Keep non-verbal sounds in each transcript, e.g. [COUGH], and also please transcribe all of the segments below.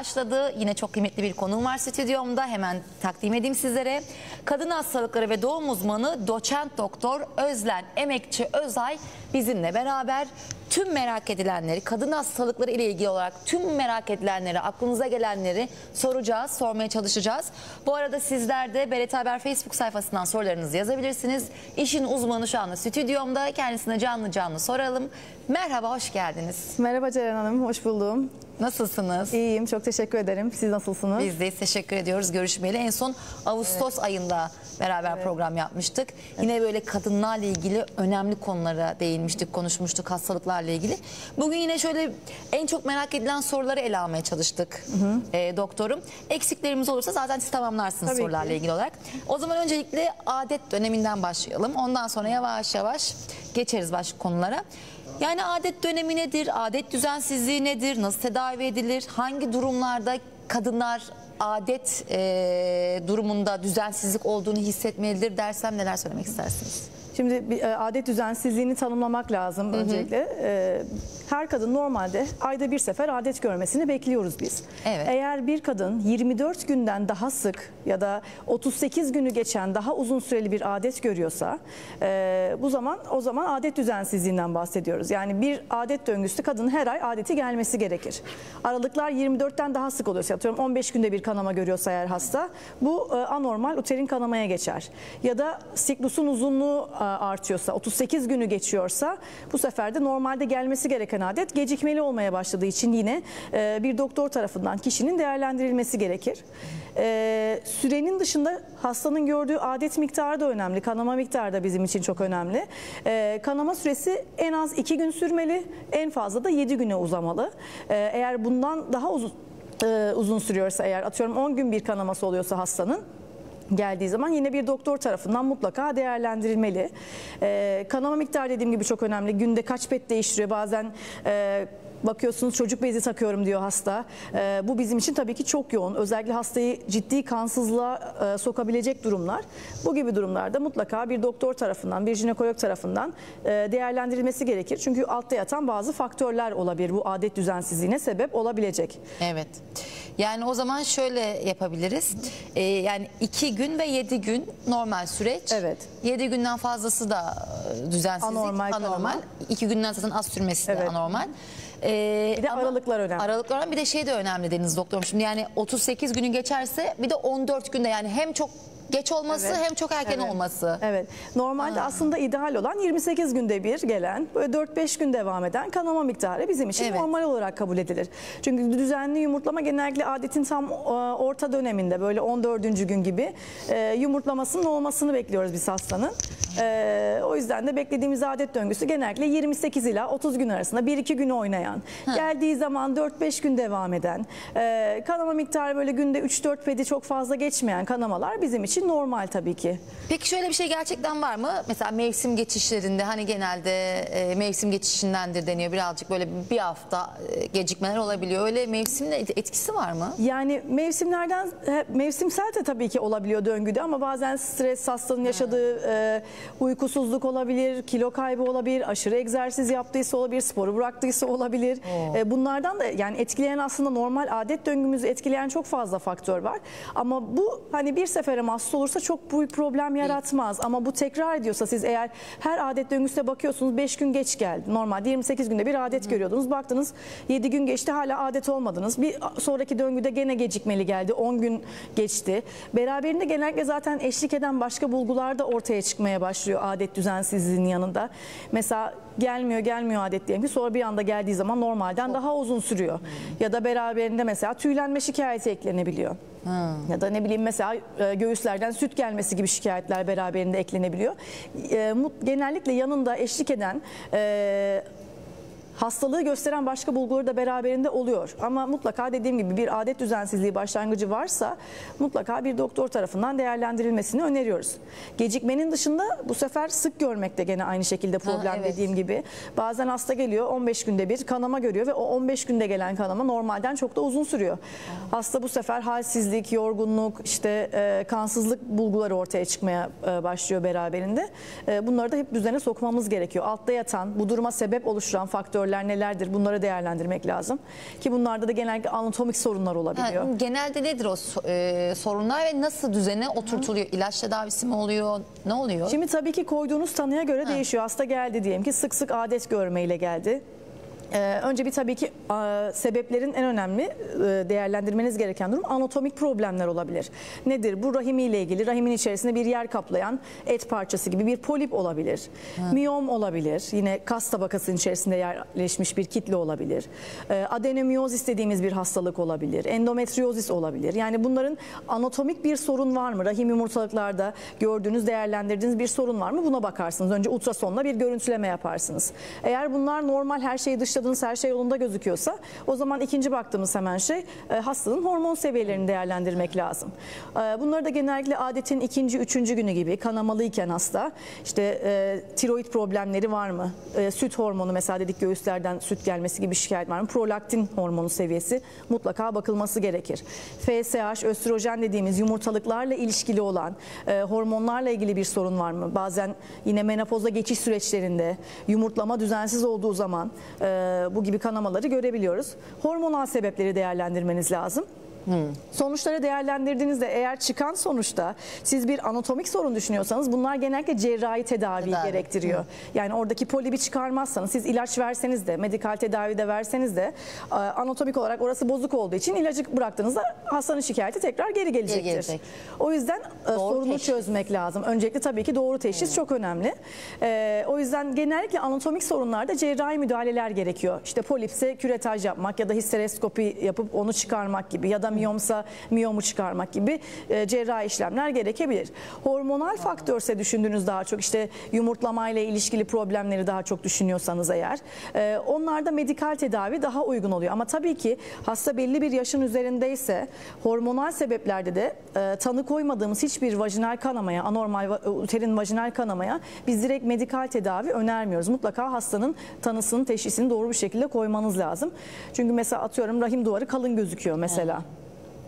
başladı. Yine çok kıymetli bir konuğum var stüdyomda. Hemen takdim edeyim sizlere. Kadın hastalıkları ve doğum uzmanı doçent doktor Özlen Emekçi Özay bizimle beraber tüm merak edilenleri, kadın hastalıkları ile ilgili olarak tüm merak edilenleri, aklınıza gelenleri soracağız, sormaya çalışacağız. Bu arada sizler de Belet Haber Facebook sayfasından sorularınızı yazabilirsiniz. İşin uzmanı şu anda stüdyomda. Kendisine canlı canlı soralım. Merhaba, hoş geldiniz. Merhaba Ceren Hanım, hoş buldum. Nasılsınız? İyiyim, çok teşekkür ederim. Siz nasılsınız? Biz de teşekkür ediyoruz görüşmeyeli. En son Ağustos ayında beraber program yapmıştık. Yine böyle kadınlarla ilgili önemli konulara değinmiştik, konuşmuştuk hastalıklarla ilgili. Bugün yine şöyle en çok merak edilen soruları ele almaya çalıştık Ee, doktorum. Eksiklerimiz olursa zaten siz tamamlarsınız Tabii sorularla ki. ilgili olarak. O zaman öncelikle adet döneminden başlayalım. Ondan sonra yavaş yavaş geçeriz başka konulara. Yani adet dönemi nedir? Adet düzensizliği nedir? Nasıl tedavi edilir? Hangi durumlarda kadınlar adet e, durumunda düzensizlik olduğunu hissetmelidir dersem neler söylemek istersiniz? Şimdi bir, e, adet düzensizliğini tanımlamak lazım öncelikle. E, her kadın normalde ayda bir sefer adet görmesini bekliyoruz biz. Evet. Eğer bir kadın 24 günden daha sık ya da 38 günü geçen daha uzun süreli bir adet görüyorsa e, bu zaman o zaman adet düzensizliğinden bahsediyoruz. Yani bir adet döngüsü kadının her ay adeti gelmesi gerekir. Aralıklar 24'ten daha sık oluyorsa atıyorum 15 günde bir kanama görüyorsa eğer hasta bu e, anormal uterin kanamaya geçer. Ya da siklusun uzunluğu artıyorsa 38 günü geçiyorsa bu sefer de normalde gelmesi gereken adet gecikmeli olmaya başladığı için yine e, bir doktor tarafından kişinin değerlendirilmesi gerekir. E, sürenin dışında hastanın gördüğü adet miktarı da önemli. Kanama miktarı da bizim için çok önemli. E, kanama süresi en az 2 gün sürmeli, en fazla da 7 güne uzamalı. E, eğer bundan daha uzun e, uzun sürüyorsa eğer atıyorum 10 gün bir kanaması oluyorsa hastanın geldiği zaman yine bir doktor tarafından mutlaka değerlendirilmeli. Ee, kanama miktarı dediğim gibi çok önemli. Günde kaç pet değiştiriyor bazen e, bakıyorsunuz çocuk bezi takıyorum diyor hasta. Ee, bu bizim için tabii ki çok yoğun. Özellikle hastayı ciddi kansızlığa e, sokabilecek durumlar. Bu gibi durumlarda mutlaka bir doktor tarafından, bir jinekolog tarafından e, değerlendirilmesi gerekir. Çünkü altta yatan bazı faktörler olabilir. Bu adet düzensizliğine sebep olabilecek. Evet. Yani o zaman şöyle yapabiliriz. Ee, yani iki gün ve yedi gün normal süreç. Evet. Yedi günden fazlası da e, düzensizlik. Anormal kanama. İki günden zaten az sürmesi de Evet. anormal. Ee, Bir de ama aralıklar önemli. Aralıklar önemli. Bir de şey de önemli Deniz Doktorum. Şimdi yani 38 günü geçerse bir de 14 günde yani hem çok geç olması Evet. hem çok erken Evet. olması. Evet. Normalde aslında ideal olan 28 günde bir gelen, böyle 4-5 gün devam eden kanama miktarı bizim için Evet. normal olarak kabul edilir. Çünkü düzenli yumurtlama genellikle adetin tam e, orta döneminde böyle 14. gün gibi e, yumurtlamasının olmasını bekliyoruz biz hastanın. E, o yüzden de beklediğimiz adet döngüsü genellikle 28 ila 30 gün arasında 1-2 gün oynayan, geldiği zaman 4-5 gün devam eden, kanama miktarı böyle günde 3-4 pedi çok fazla geçmeyen kanamalar bizim için normal tabii ki. Peki şöyle bir şey gerçekten var mı? Mesela mevsim geçişlerinde hani genelde e, mevsim geçişindendir deniyor birazcık böyle bir hafta e, gecikmeler olabiliyor. Öyle mevsimle et- etkisi var mı? Yani mevsimlerden mevsimsel de tabii ki olabiliyor döngüde ama bazen stres hastanın yaşadığı e, uykusuzluk olabilir, kilo kaybı olabilir, aşırı egzersiz yaptıysa olabilir, sporu bıraktıysa olabilir. E, bunlardan da yani etkileyen aslında normal adet döngümüzü etkileyen çok fazla faktör var. Ama bu hani bir sefere mahsus olursa çok büyük problem yaratmaz. Ama bu tekrar ediyorsa siz eğer her adet döngüsüne bakıyorsunuz 5 gün geç geldi. Normalde 28 günde bir adet görüyordunuz. Baktınız 7 gün geçti hala adet olmadınız. Bir sonraki döngüde gene gecikmeli geldi. 10 gün geçti. Beraberinde genellikle zaten eşlik eden başka bulgular da ortaya çıkmaya başlıyor adet düzensizliğinin yanında. Mesela gelmiyor gelmiyor adet diyelim ki sonra bir anda geldiği zaman normalden daha uzun sürüyor. Ya da beraberinde mesela tüylenme şikayeti eklenebiliyor. Ya da ne bileyim mesela e, göğüslerden süt gelmesi gibi şikayetler beraberinde eklenebiliyor. E, Genellikle yanında eşlik eden e, hastalığı gösteren başka bulguları da beraberinde oluyor. Ama mutlaka dediğim gibi bir adet düzensizliği başlangıcı varsa mutlaka bir doktor tarafından değerlendirilmesini öneriyoruz. Gecikmenin dışında bu sefer sık görmek de gene aynı şekilde problem evet. dediğim gibi. Bazen hasta geliyor 15 günde bir kanama görüyor ve o 15 günde gelen kanama normalden çok da uzun sürüyor. Hasta bu sefer halsizlik, yorgunluk, işte e, kansızlık bulguları ortaya çıkmaya e, başlıyor beraberinde. E, bunları da hep düzene sokmamız gerekiyor. Altta yatan, bu duruma sebep oluşturan faktörleri faktörler nelerdir bunları değerlendirmek lazım. Ki bunlarda da genellikle anatomik sorunlar olabiliyor. Ha, genelde nedir o e, sorunlar ve nasıl düzene oturtuluyor? İlaç tedavisi mi oluyor? Ne oluyor? Şimdi tabii ki koyduğunuz tanıya göre değişiyor. Hasta geldi diyelim ki sık sık adet görmeyle geldi. Ee, önce bir tabii ki sebeplerin en önemli e, değerlendirmeniz gereken durum anatomik problemler olabilir. Nedir? Bu rahimiyle ilgili rahimin içerisinde bir yer kaplayan et parçası gibi bir polip olabilir. Miyom olabilir. Yine kas tabakasının içerisinde yerleşmiş bir kitle olabilir. Ee, adenomiyozis dediğimiz bir hastalık olabilir. Endometriyozis olabilir. Yani bunların anatomik bir sorun var mı? Rahim yumurtalıklarda gördüğünüz, değerlendirdiğiniz bir sorun var mı? Buna bakarsınız. Önce ultrasonla bir görüntüleme yaparsınız. Eğer bunlar normal her şeyi dışladığınız her şey yolunda gözüküyorsa o zaman ikinci baktığımız hemen şey e, hastanın hormon seviyelerini değerlendirmek lazım. E, bunları da genellikle adetin ikinci, üçüncü günü gibi kanamalıyken hasta işte e, tiroid problemleri var mı? Süt hormonu mesela dedik göğüslerden süt gelmesi gibi şikayet var mı? Prolaktin hormonu seviyesi mutlaka bakılması gerekir. FSH, östrojen dediğimiz yumurtalıklarla ilişkili olan hormonlarla ilgili bir sorun var mı? Bazen yine menopoza geçiş süreçlerinde yumurtlama düzensiz olduğu zaman e, bu gibi kanamaları görebiliyoruz. Hormonal sebepleri değerlendirmeniz lazım. Sonuçları değerlendirdiğinizde eğer çıkan sonuçta siz bir anatomik sorun düşünüyorsanız bunlar genellikle cerrahi tedavi, Tedavi. gerektiriyor. Yani oradaki polibi çıkarmazsanız siz ilaç verseniz de medikal tedavi de verseniz de e, anatomik olarak orası bozuk olduğu için ilacı bıraktığınızda hastanın şikayeti tekrar geri gelecektir. gelecek. O yüzden e, sorunu teşhis. çözmek lazım. Öncelikle tabii ki doğru teşhis çok önemli. E, o yüzden genellikle anatomik sorunlarda cerrahi müdahaleler gerekiyor. İşte polipse küretaj yapmak ya da histeroskopi yapıp onu çıkarmak gibi ya da miyomsa miyomu çıkarmak gibi e, cerrahi işlemler gerekebilir. Hormonal faktörse düşündüğünüz daha çok işte yumurtlamayla ilişkili problemleri daha çok düşünüyorsanız eğer e, onlarda medikal tedavi daha uygun oluyor. Ama tabii ki hasta belli bir yaşın üzerindeyse hormonal sebeplerde de e, tanı koymadığımız hiçbir vajinal kanamaya, anormal uterin vajinal kanamaya biz direkt medikal tedavi önermiyoruz. Mutlaka hastanın tanısını, teşhisini doğru bir şekilde koymanız lazım. Çünkü mesela atıyorum rahim duvarı kalın gözüküyor mesela.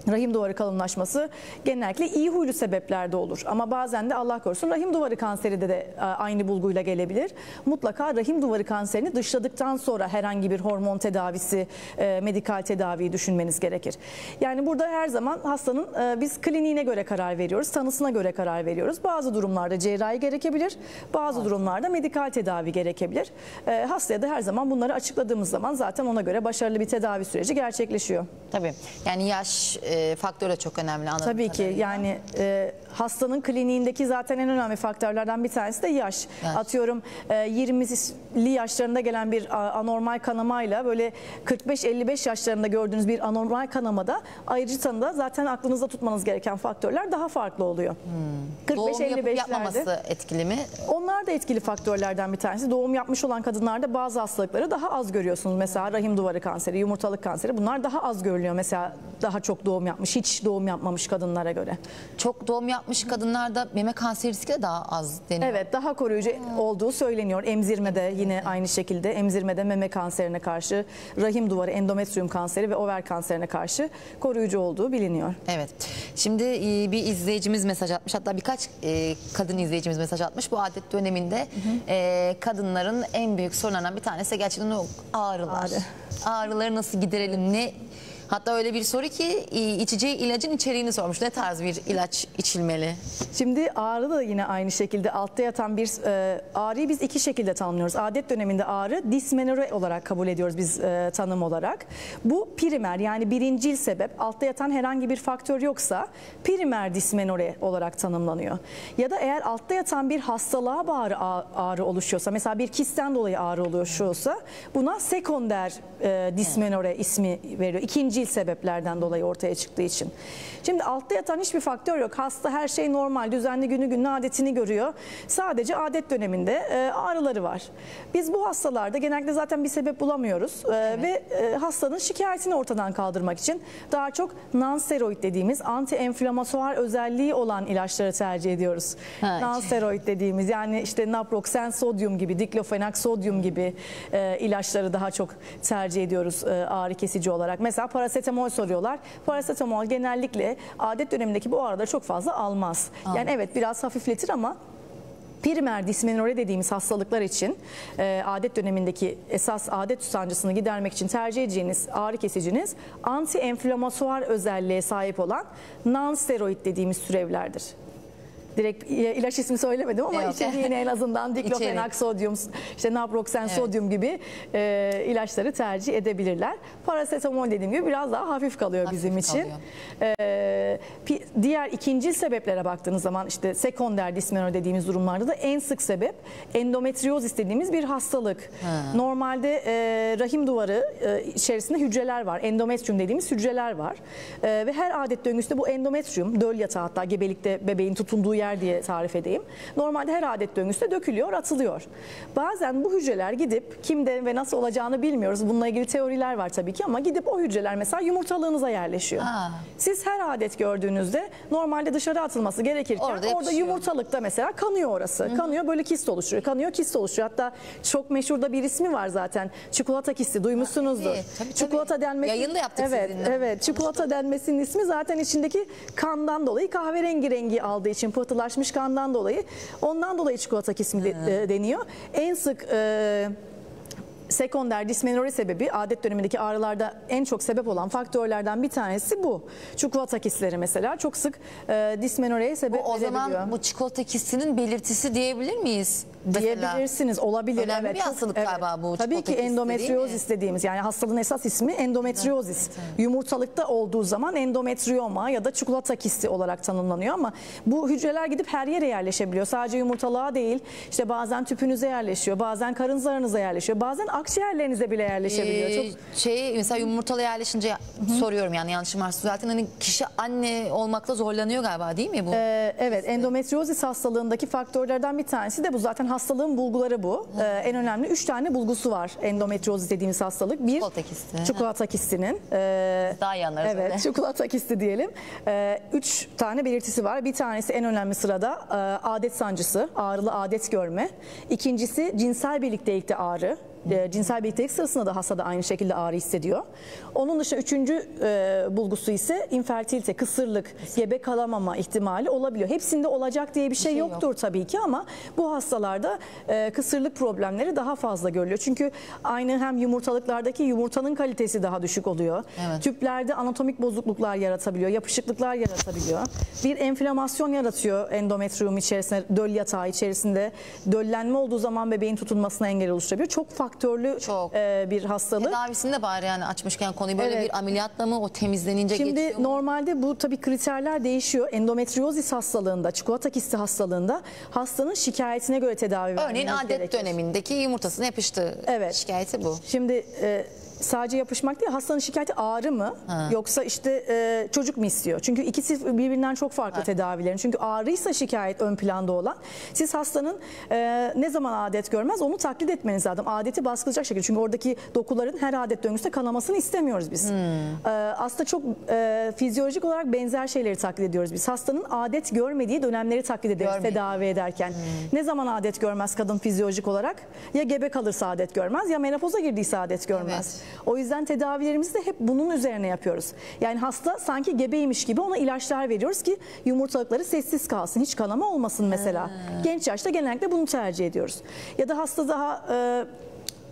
Rahim duvarı kalınlaşması genellikle iyi huylu sebeplerde olur. Ama bazen de Allah korusun rahim duvarı kanseri de, de aynı bulguyla gelebilir. Mutlaka rahim duvarı kanserini dışladıktan sonra herhangi bir hormon tedavisi, e, medikal tedaviyi düşünmeniz gerekir. Yani burada her zaman hastanın e, biz kliniğine göre karar veriyoruz, tanısına göre karar veriyoruz. Bazı durumlarda cerrahi gerekebilir, bazı durumlarda medikal tedavi gerekebilir. E, hastaya da her zaman bunları açıkladığımız zaman zaten ona göre başarılı bir tedavi süreci gerçekleşiyor. Tabii. Yani yaş e, faktörü de çok önemli Tabii ki kadarıyla. yani e, hastanın kliniğindeki zaten en önemli faktörlerden bir tanesi de yaş. Yaş. Atıyorum e, 20'li yaşlarında gelen bir anormal kanamayla böyle 45-55 yaşlarında gördüğünüz bir anormal kanamada ayrıcı tanıda zaten aklınızda tutmanız gereken faktörler daha farklı oluyor. Hmm. Doğum yapıp 45-55'lerde yapmaması etkili mi? onlar da etkili faktörlerden bir tanesi. Doğum yapmış olan kadınlarda bazı hastalıkları daha az görüyorsunuz. Mesela rahim duvarı kanseri, yumurtalık kanseri bunlar daha az görülüyor. Mesela daha çok doğum yapmış, hiç doğum yapmamış kadınlara göre. Çok doğum yapmış kadınlarda meme kanseri riski de daha az deniyor. Evet daha koruyucu olduğu söyleniyor. Emzirmede yine aynı şekilde emzirmede meme kanserine karşı, rahim duvarı, endometrium kanseri ve over kanserine karşı koruyucu olduğu biliniyor. Evet. Şimdi e, bir izleyicimiz mesaj atmış. Hatta birkaç e, kadın izleyicimiz mesaj atmış. Bu adet döneminde e, kadınların en büyük sorunlarından bir tanesi gerçekten o ağrılar. Ağrı. Ağrıları nasıl giderelim? Ne Hatta öyle bir soru ki içeceği ilacın içeriğini sormuş. Ne tarz bir ilaç içilmeli? Şimdi ağrı da yine aynı şekilde altta yatan bir e, ağrıyı biz iki şekilde tanımlıyoruz. Adet döneminde ağrı dismenore olarak kabul ediyoruz biz e, tanım olarak. Bu primer yani birincil sebep altta yatan herhangi bir faktör yoksa primer dismenore olarak tanımlanıyor. Ya da eğer altta yatan bir hastalığa bağlı ağ- ağrı oluşuyorsa mesela bir kisten dolayı ağrı oluşuyorsa buna sekonder e, dismenore ismi veriyor. İkincil sebeplerden dolayı ortaya çıktığı için. Şimdi altta yatan hiçbir faktör yok. Hasta her şey normal, düzenli günü gününe adetini görüyor. Sadece adet döneminde e, ağrıları var. Biz bu hastalarda genellikle zaten bir sebep bulamıyoruz E, ve e, hastanın şikayetini ortadan kaldırmak için daha çok non-steroid dediğimiz anti-enflamatuar özelliği olan ilaçları tercih ediyoruz. Ha, Non-steroid dediğimiz yani işte naproxen sodyum gibi, diklofenak sodyum gibi ilaçları daha çok tercih ediyoruz ağrı kesici olarak. Mesela parasetamol soruyorlar. Parasetamol genellikle adet dönemindeki bu ağrıları çok fazla almaz. Yani evet biraz hafifletir ama Primer dismenore dediğimiz hastalıklar için e, adet dönemindeki esas adet sancısını gidermek için tercih edeceğiniz ağrı kesiciniz anti-enflamatuar özelliğe sahip olan non-steroid dediğimiz türevlerdir. Direkt ilaç ismi söylemedim ama Yok. içeriğini en azından [LAUGHS] diklofenak, sodyum, işte naproxen, sodyum gibi e, ilaçları tercih edebilirler. Parasetamol dediğim gibi biraz daha hafif kalıyor Hafif bizim için. kalıyor. Ee, pi- diğer ikinci sebeplere baktığınız zaman işte sekonder dismenor dediğimiz durumlarda da en sık sebep endometriozis dediğimiz bir hastalık. Normalde e, rahim duvarı e, içerisinde hücreler var. Endometrium dediğimiz hücreler var. E, ve her adet döngüsünde bu endometrium, döl yatağı hatta gebelikte bebeğin tutunduğu yer diye tarif edeyim. Normalde her adet döngüsünde dökülüyor, atılıyor. Bazen bu hücreler gidip kimde ve nasıl olacağını bilmiyoruz. Bununla ilgili teoriler var tabii ki ama gidip o hücreler mesela yumurtalığınıza yerleşiyor. Aa. Siz her adet gördüğünüzde normalde dışarı atılması gerekirken Orada orada, yapışıyor. yumurtalıkta mesela kanıyor orası. Kanıyor böyle kist oluşturuyor. Kanıyor kist oluşturuyor. Hatta çok meşhur da bir ismi var zaten. Çikolata kisti duymuşsunuzdur. Tabii, tabii, tabii. Çikolata denmesi. Yayında yaptık Evet, sizinle. evet. Çikolata denmesinin ismi zaten içindeki kandan dolayı kahverengi rengi aldığı için pıhtılaşmış kandan dolayı ondan dolayı çikolata kismi de- e, deniyor. En sık e, sekonder dismenore sebebi adet dönemindeki ağrılarda en çok sebep olan faktörlerden bir tanesi bu. Çikolata kistleri mesela çok sık e, dismenoreye sebep O verebiliyor. zaman bu çikolata kistinin belirtisi diyebilir miyiz? Mesela. Diyebilirsiniz olabilir. Önemli evet. bir hastalık galiba bu Tabii ki kisti endometriozis dediğimiz yani hastalığın esas ismi endometriozis. Yumurtalıkta olduğu zaman endometrioma ya da çikolata kisti olarak tanımlanıyor ama bu hücreler gidip her yere yerleşebiliyor. Sadece yumurtalığa değil işte bazen tüpünüze yerleşiyor, bazen karın zarınıza yerleşiyor, bazen akciğerlerinize bile yerleşebiliyor. Ee, Çok şey mesela yumurtalı yerleşince soruyorum yani yanlışım varsa düzeltin hani kişi anne olmakta zorlanıyor galiba değil mi bu? Ee, evet endometriozis hastalığındaki faktörlerden bir tanesi de bu zaten hastalığın bulguları bu. Ee, en önemli üç tane bulgusu var endometriozis dediğimiz hastalık. Bir Çikolata kisti. Çikolata kistinin. Ee, Daha iyi anlarız Evet öyle. çikolata kisti diyelim. Ee, üç tane belirtisi var. Bir tanesi en önemli sırada e, adet sancısı, ağrılı adet görme. İkincisi cinsel birliktelikte ağrı. E, cinsel birliktelik sırasında da hastada aynı şekilde ağrı hissediyor. Onun dışında üçüncü e, bulgusu ise infertilite, kısırlık, gebe kalamama ihtimali olabiliyor. Hepsinde olacak diye bir şey, şey yok. yoktur tabii ki ama bu hastalarda e, kısırlık problemleri daha fazla görülüyor. Çünkü aynı hem yumurtalıklardaki yumurtanın kalitesi daha düşük oluyor. Evet. Tüplerde anatomik bozukluklar yaratabiliyor, yapışıklıklar yaratabiliyor. Bir enflamasyon yaratıyor endometrium içerisinde, döl yatağı içerisinde. Döllenme olduğu zaman bebeğin tutunmasına engel oluşturabiliyor. Çok faktörlü Çok. e, bir hastalık. Tedavisini de bari yani açmışken konuyu böyle Evet. bir ameliyatla mı o temizlenince Şimdi geçiyor mu? normalde bu tabii kriterler değişiyor. Endometriozis hastalığında, çikolata kisti hastalığında hastanın şikayetine göre tedavi Örneğin vermeniz adet gerekir. dönemindeki yumurtasına yapıştı. Evet. Şikayeti bu. Şimdi e, sadece yapışmak değil hastanın şikayeti ağrı mı yoksa işte e, çocuk mu istiyor? Çünkü ikisi birbirinden çok farklı tedavilerin. Çünkü ağrıysa şikayet ön planda olan siz hastanın e, ne zaman adet görmez onu taklit etmeniz lazım. Adeti baskılayacak şekilde. Çünkü oradaki dokuların her adet döngüsünde kanamasını istemiyoruz biz. E, aslında çok e, fizyolojik olarak benzer şeyleri taklit ediyoruz biz. Hastanın adet görmediği dönemleri taklit ederiz Görmediği. tedavi ederken. Ne zaman adet görmez kadın fizyolojik olarak? Ya gebe kalırsa adet görmez ya menopoza girdiyse adet görmez. O yüzden tedavilerimizi de hep bunun üzerine yapıyoruz. Yani hasta sanki gebeymiş gibi ona ilaçlar veriyoruz ki yumurtalıkları sessiz kalsın, hiç kanama olmasın mesela. Genç yaşta genellikle bunu tercih ediyoruz. Ya da hasta daha e,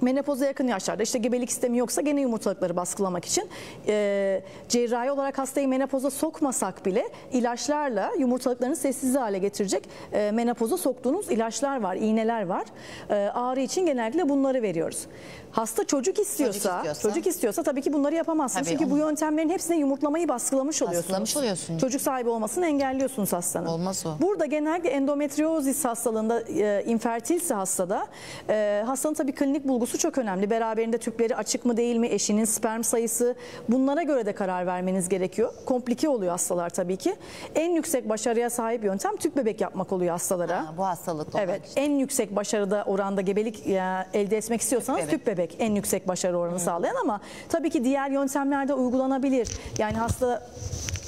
Menopoza yakın yaşlarda işte gebelik sistemi yoksa gene yumurtalıkları baskılamak için e, cerrahi olarak hastayı menopoza sokmasak bile ilaçlarla yumurtalıklarını sessiz hale getirecek e, menopoza soktuğunuz ilaçlar var, iğneler var. E, ağrı için genellikle bunları veriyoruz. Hasta çocuk istiyorsa, çocuk istiyorsa? istiyorsa, tabii ki bunları yapamazsınız. Tabii, Çünkü bu yöntemlerin hepsine yumurtlamayı baskılamış oluyorsunuz. Baskılamış oluyorsunuz. Çocuk sahibi olmasını engelliyorsunuz hastanın. Olmaz o. Burada genellikle endometriozis hastalığında, e, infertilse hastada, e, hastanın tabii klinik bulgusu çok önemli. Beraberinde tüpleri açık mı değil mi, eşinin sperm sayısı bunlara göre de karar vermeniz gerekiyor. Komplike oluyor hastalar tabii ki. En yüksek başarıya sahip yöntem tüp bebek yapmak oluyor hastalara. Ha, bu hastalıkla olan Evet, kişi. en yüksek başarıda oranda gebelik ya, elde etmek istiyorsanız Tüp tüp bebek. Bebek. en yüksek başarı oranı sağlayan ama tabii ki diğer yöntemlerde uygulanabilir. Yani hasta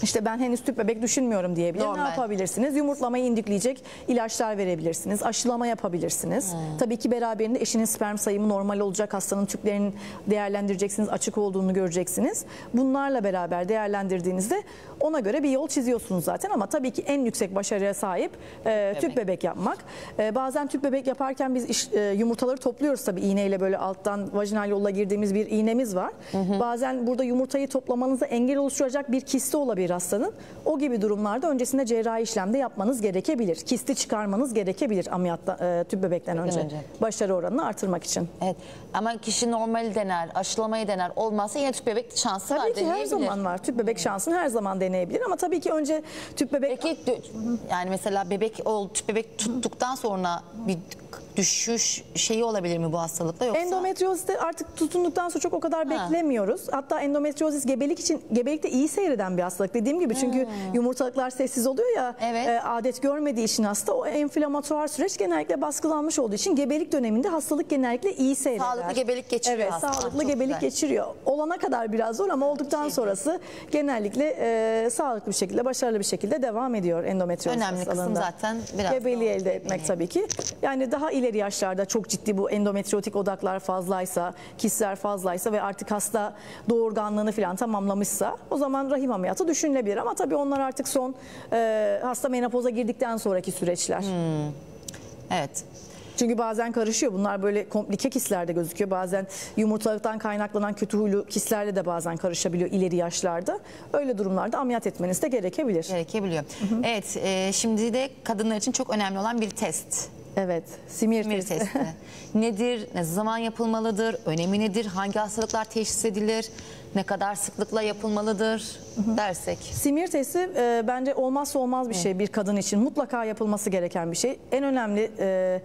İşte ben henüz tüp bebek düşünmüyorum diyebilir. Normal. Ne yapabilirsiniz? Yumurtlamayı indikleyecek ilaçlar verebilirsiniz. Aşılama yapabilirsiniz. Hmm. Tabii ki beraberinde eşinin sperm sayımı normal olacak. Hastanın tüplerini değerlendireceksiniz. Açık olduğunu göreceksiniz. Bunlarla beraber değerlendirdiğinizde ona göre bir yol çiziyorsunuz zaten. Ama tabii ki en yüksek başarıya sahip e, tüp bebek yapmak. E, bazen tüp bebek yaparken biz iş- e, yumurtaları topluyoruz tabii iğneyle böyle alttan vajinal yolla girdiğimiz bir iğnemiz var. Bazen burada yumurtayı toplamanıza engel oluşturacak bir kisti olabilir hastanın. O gibi durumlarda öncesinde cerrahi işlemde yapmanız gerekebilir. Kisti çıkarmanız gerekebilir ameliyatta e, tüp bebekten önce. önce. Başarı oranını artırmak için. Evet. Ama kişi normali dener, aşılamayı dener. Olmazsa yine tüp bebek şansı var Tabii ki her zaman var. Tüp bebek şansını her zaman deneyebilir ama tabii ki önce tüp bebek Peki yani mesela bebek ol, tüp bebek tuttuktan sonra bir düşüş şeyi olabilir mi bu hastalıkta yoksa? Endometrioziste artık tutunduktan sonra çok o kadar beklemiyoruz. Hatta endometriozis gebelik için gebelikte iyi seyreden bir hastalık. Dediğim gibi çünkü yumurtalıklar sessiz oluyor ya Evet. e, adet görmediği için hasta o enflamatuar süreç genellikle baskılanmış olduğu için gebelik döneminde hastalık genellikle iyi seyreder. Sağlıklı gebelik geçiriyor Evet aslında. sağlıklı Çok gebelik güzel. geçiriyor. Olana kadar biraz zor ama olduktan Şey sonrası genellikle e, sağlıklı bir şekilde başarılı bir şekilde devam ediyor endometriozis Önemli kısım hastalığında. zaten biraz Gebeliği elde etmek tabii ki. Yani daha ileri yaşlarda çok ciddi bu endometriotik odaklar fazlaysa, kistler fazlaysa ve artık hasta doğurganlığını falan tamamlamışsa o zaman rahim ameliyatı düşünülebilir. Ama tabii onlar artık son e, hasta menopoza girdikten sonraki süreçler. Hmm. Evet. Çünkü bazen karışıyor. Bunlar böyle komplike kistlerde gözüküyor. Bazen yumurtalıktan kaynaklanan kötü huylu kislerle de bazen karışabiliyor ileri yaşlarda. Öyle durumlarda ameliyat etmeniz de gerekebilir. Gerekebiliyor. Evet, e, şimdi de kadınlar için çok önemli olan bir test. Evet. Simir, Simir testi. testi. [LAUGHS] nedir? Ne zaman yapılmalıdır? Önemi nedir? Hangi hastalıklar teşhis edilir? Ne kadar sıklıkla yapılmalıdır dersek. Simir testi e, bence olmazsa olmaz bir şey bir kadın için. Mutlaka yapılması gereken bir şey. En önemli e,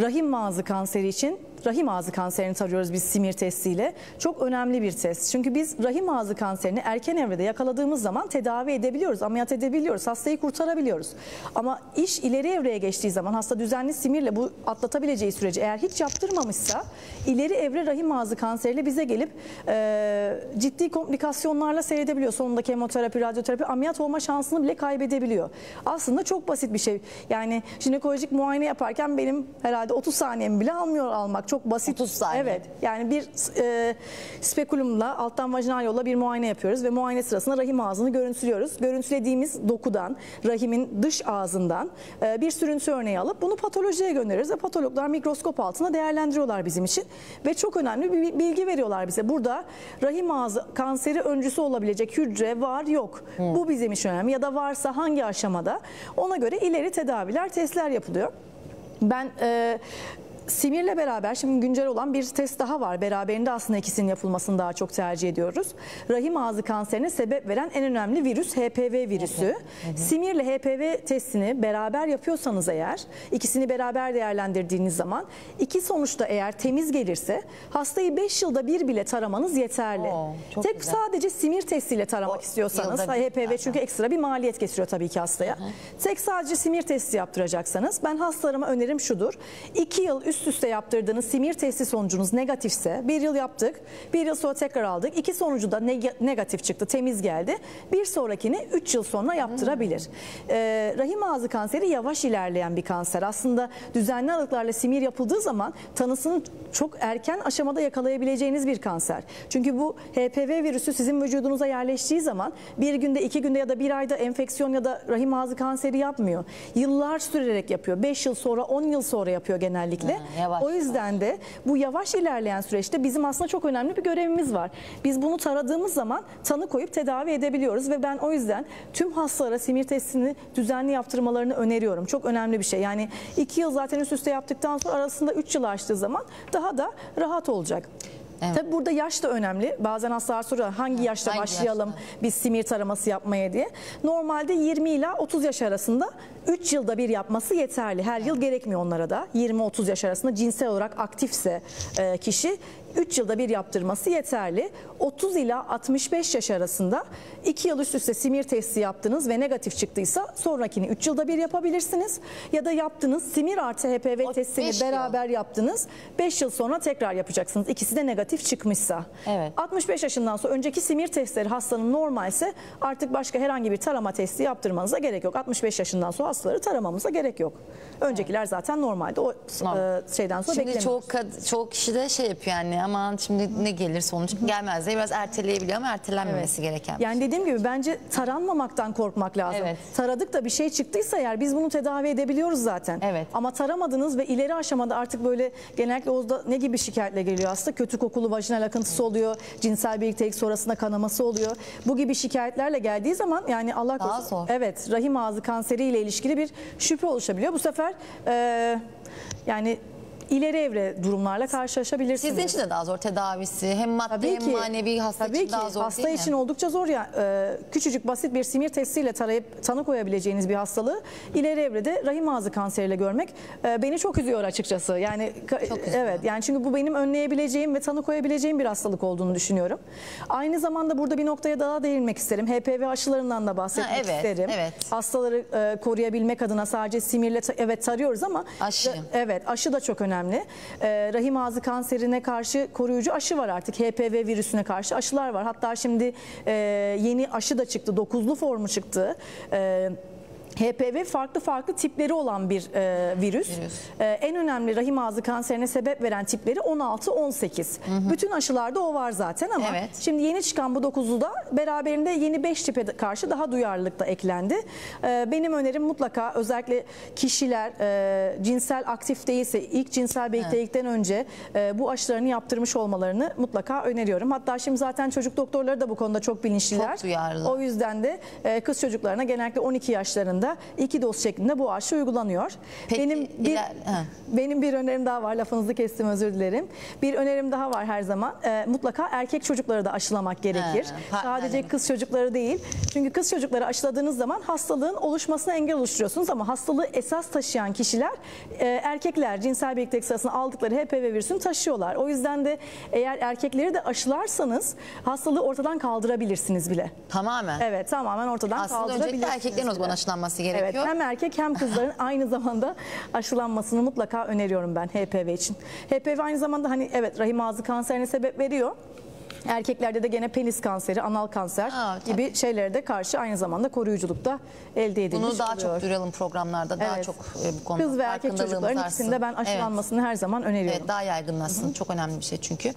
rahim ağzı kanseri için rahim ağzı kanserini tarıyoruz biz simir testiyle. Çok önemli bir test. Çünkü biz rahim ağzı kanserini erken evrede yakaladığımız zaman tedavi edebiliyoruz, ameliyat edebiliyoruz, hastayı kurtarabiliyoruz. Ama iş ileri evreye geçtiği zaman hasta düzenli simirle bu atlatabileceği sürece eğer hiç yaptırmamışsa ileri evre rahim ağzı kanseriyle bize gelip e, ciddi komplikasyonlarla seyredebiliyor. Sonunda kemoterapi, radyoterapi ameliyat olma şansını bile kaybedebiliyor. Aslında çok basit bir şey. Yani jinekolojik muayene yaparken benim herhalde 30 saniyemi bile almıyor almak. Çok basit. 30 saniye. Evet. Yani bir e, spekulumla alttan vajinal yolla bir muayene yapıyoruz ve muayene sırasında rahim ağzını görüntülüyoruz. Görüntülediğimiz dokudan, rahimin dış ağzından e, bir sürüntü örneği alıp bunu patolojiye gönderiyoruz ve patologlar mikroskop altında değerlendiriyorlar bizim için ve çok önemli bir bilgi veriyorlar bize. Burada rahim ağzı kanseri öncüsü olabilecek hücre var yok. Bu bizim için önemli ya da varsa hangi aşamada ona göre ileri tedaviler, testler yapılıyor. Ben e, Simir'le beraber şimdi güncel olan bir test daha var. Beraberinde aslında ikisinin yapılmasını daha çok tercih ediyoruz. Rahim ağzı kanserine sebep veren en önemli virüs HPV virüsü. Simir'le HPV testini beraber yapıyorsanız eğer, ikisini beraber değerlendirdiğiniz zaman iki sonuçta eğer temiz gelirse hastayı 5 yılda bir bile taramanız yeterli. Oo, Tek güzel. sadece simir testiyle taramak O istiyorsanız HPV çünkü ekstra bir maliyet getiriyor tabii ki hastaya. Tek sadece simir testi yaptıracaksanız ben hastalarıma önerim şudur. 2 yıl üst üste yaptırdığınız simir testi sonucunuz negatifse bir yıl yaptık, bir yıl sonra tekrar aldık. İki sonucu da neg- negatif çıktı, temiz geldi. Bir sonrakini 3 yıl sonra yaptırabilir. Ee, rahim ağzı kanseri yavaş ilerleyen bir kanser. Aslında düzenli aralıklarla simir yapıldığı zaman tanısını çok erken aşamada yakalayabileceğiniz bir kanser. Çünkü bu HPV virüsü sizin vücudunuza yerleştiği zaman bir günde, iki günde ya da bir ayda enfeksiyon ya da rahim ağzı kanseri yapmıyor. Yıllar sürerek yapıyor. 5 yıl sonra, 10 yıl sonra yapıyor genellikle. Yavaş o yüzden de bu yavaş ilerleyen süreçte bizim aslında çok önemli bir görevimiz var. Biz bunu taradığımız zaman tanı koyup tedavi edebiliyoruz ve ben o yüzden tüm hastalara simir testini düzenli yaptırmalarını öneriyorum. Çok önemli bir şey. Yani 2 yıl zaten üst üste yaptıktan sonra arasında 3 yıl açtığı zaman daha da rahat olacak. Tabii burada yaş da önemli. Bazen hastalar soruyor hangi yaşta hangi başlayalım yaşta? biz simir taraması yapmaya diye. Normalde 20 ila 30 yaş arasında 3 yılda bir yapması yeterli. Her yıl gerekmiyor onlara da. 20-30 yaş arasında cinsel olarak aktifse e, kişi 3 yılda bir yaptırması yeterli. 30 ila 65 yaş arasında 2 yıl üst üste simir testi yaptınız ve negatif çıktıysa sonrakini 3 yılda bir yapabilirsiniz. Ya da yaptınız simir artı HPV testini beş yıl. beraber yaptınız. 5 yıl sonra tekrar yapacaksınız. İkisi de negatif çıkmışsa. Evet. 65 yaşından sonra önceki simir testleri hastanın normalse artık başka herhangi bir tarama testi yaptırmanıza gerek yok. 65 yaşından sonra hastaları taramamıza gerek yok. Öncekiler zaten normalde o Normal. e, şeyden sonra Şimdi beklemiyoruz. kad- çoğu kişi de şey yapıyor yani aman şimdi ne gelir sonuç gelmez diye biraz erteleyebiliyor ama ertelenmemesi gereken. bir Yani dediğim gibi bence taranmamaktan korkmak lazım. Evet. Taradık da bir şey çıktıysa eğer biz bunu tedavi edebiliyoruz zaten. Evet. Ama taramadınız ve ileri aşamada artık böyle genellikle Oğuz'da ne gibi şikayetle geliyor hasta? Kötü kokulu vajinal akıntısı oluyor, cinsel birliktelik sonrasında kanaması oluyor. Bu gibi şikayetlerle geldiği zaman yani Allah Daha korusun. zor. Evet, rahim ağzı kanseriyle ilişkili bir şüphe oluşabiliyor. Bu sefer e, yani ileri evre durumlarla karşılaşabilirsiniz. Sizin için de daha zor tedavisi. Hem maddi Tabii hem ki. manevi hasta Tabii için ki. daha zor hasta değil mi? için oldukça zor ya. Ee, küçücük basit bir simir testiyle tarayıp tanı koyabileceğiniz bir hastalığı ileri evrede rahim ağzı kanseriyle görmek e, beni çok üzüyor açıkçası. Yani Çok üzüyor. evet yani çünkü bu benim önleyebileceğim ve tanı koyabileceğim bir hastalık olduğunu düşünüyorum. Aynı zamanda burada bir noktaya daha değinmek isterim. HPV aşılarından da bahsetmek Ha, evet, isterim. evet. Hastaları e, koruyabilmek adına sadece simirle evet tarıyoruz ama Aşı. Evet aşı da çok önemli. Ee, rahim ağzı kanserine karşı koruyucu aşı var artık. HPV virüsüne karşı aşılar var. Hatta şimdi e, yeni aşı da çıktı. Dokuzlu formu çıktı. E, HPV farklı farklı tipleri olan bir e, virüs. Virüs. E, en önemli rahim ağzı kanserine sebep veren tipleri 16-18. Bütün aşılarda o var zaten ama Evet. şimdi yeni çıkan bu 9'lu da beraberinde yeni 5 tipe karşı daha duyarlılık da eklendi. E, benim önerim mutlaka özellikle kişiler e, cinsel aktif değilse ilk cinsel birliktelikten önce e, bu aşılarını yaptırmış olmalarını mutlaka öneriyorum. Hatta şimdi zaten çocuk doktorları da bu konuda çok bilinçliler. Çok duyarlı. O yüzden de e, kız çocuklarına genellikle 12 yaşlarında iki doz şeklinde bu aşı uygulanıyor. Peki, benim bir iler- benim bir önerim daha var. Lafınızı kestim özür dilerim. Bir önerim daha var her zaman. E, mutlaka erkek çocukları da aşılamak gerekir. Ha, Sadece partnerleri. kız çocukları değil. Çünkü kız çocukları aşıladığınız zaman hastalığın oluşmasına engel oluşturuyorsunuz ama hastalığı esas taşıyan kişiler e, erkekler cinsel birliktelik sırasında aldıkları HPV virüsünü taşıyorlar. O yüzden de eğer erkekleri de aşılarsanız hastalığı ortadan kaldırabilirsiniz bile. Tamamen. Evet tamamen ortadan Aslında kaldırabilirsiniz. öncelikle erkeklerin o zaman bile. Aşılanması Evet gerekiyor. hem erkek hem kızların [LAUGHS] aynı zamanda aşılanmasını mutlaka öneriyorum ben HPV için. HPV aynı zamanda hani evet rahim ağzı kanserine sebep veriyor. Erkeklerde de gene penis kanseri, anal kanser Aa, tabii. gibi şeylere de karşı aynı zamanda koruyuculukta elde edilmiş Bunu daha oluyor. çok duyuralım programlarda. Daha Evet. çok e, bu konuda Kız ve erkek çocukların artsın. ikisinde ben Evet. aşılanmasını her zaman öneriyorum. Evet daha yaygınlaşsın. Çok önemli bir şey çünkü.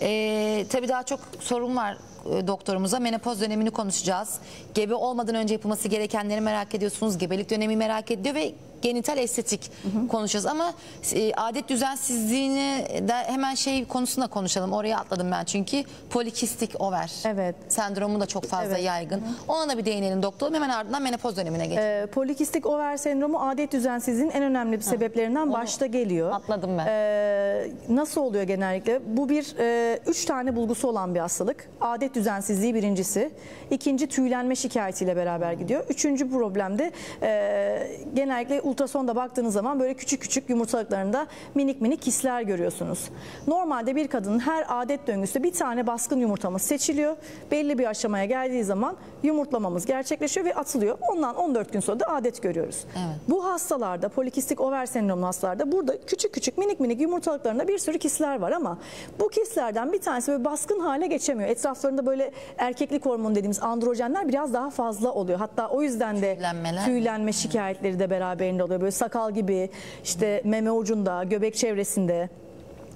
Ee, tabii daha çok sorun var doktorumuza. Menopoz dönemini konuşacağız. Gebe olmadan önce yapılması gerekenleri merak ediyorsunuz. Gebelik dönemi merak ediyor ve genital estetik konuşacağız. Ama e, adet düzensizliğini de hemen şey konusunda konuşalım. Oraya atladım ben çünkü polikistik over. Evet. Sendromu da çok fazla Evet. yaygın. Ona da bir değinelim doktorum. Hemen ardından menopoz dönemine geçelim. Ee, polikistik over sendromu adet düzensizliğin en önemli sebeplerinden başta geliyor. atladım ben. Ee, nasıl oluyor genellikle? Bu bir e, üç tane bulgusu olan bir hastalık. Adet düzensizliği birincisi. İkinci tüylenme şikayetiyle beraber gidiyor. Üçüncü problem de e, genellikle ultrasonda baktığınız zaman böyle küçük küçük yumurtalıklarında minik minik kisler görüyorsunuz. Normalde bir kadının her adet döngüsü bir tane baskın yumurtamız seçiliyor. Belli bir aşamaya geldiği zaman yumurtlamamız gerçekleşiyor ve atılıyor. Ondan 14 gün sonra da adet görüyoruz. Evet. Bu hastalarda polikistik over sendromlu hastalarda burada küçük küçük minik minik yumurtalıklarında bir sürü kisler var ama bu kislerden bir tanesi böyle baskın hale geçemiyor. Etraflarında böyle erkeklik hormonu dediğimiz androjenler biraz daha fazla oluyor. Hatta o yüzden de tüylenme şikayetleri de beraberinde oluyor. Böyle sakal gibi işte meme ucunda, göbek çevresinde.